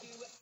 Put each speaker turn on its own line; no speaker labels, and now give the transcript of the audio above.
to